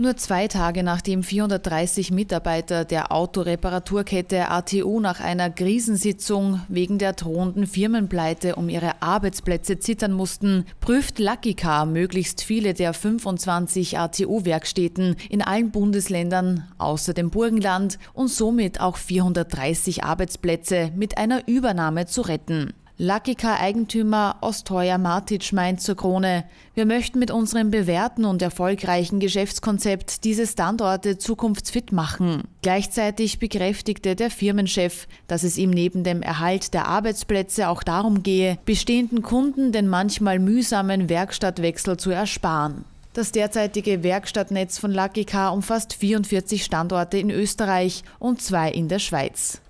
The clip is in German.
Nur zwei Tage nachdem 430 Mitarbeiter der Autoreparaturkette ATU nach einer Krisensitzung wegen der drohenden Firmenpleite um ihre Arbeitsplätze zittern mussten, prüft Lucky Car möglichst viele der 25 ATU-Werkstätten in allen Bundesländern außer dem Burgenland und somit auch 430 Arbeitsplätze mit einer Übernahme zu retten. Lucky Car Eigentümer Osteuer Martic meint zur Krone, wir möchten mit unserem bewährten und erfolgreichen Geschäftskonzept diese Standorte zukunftsfit machen. Gleichzeitig bekräftigte der Firmenchef, dass es ihm neben dem Erhalt der Arbeitsplätze auch darum gehe, bestehenden Kunden den manchmal mühsamen Werkstattwechsel zu ersparen. Das derzeitige Werkstattnetz von Lucky Car umfasst 44 Standorte in Österreich und zwei in der Schweiz.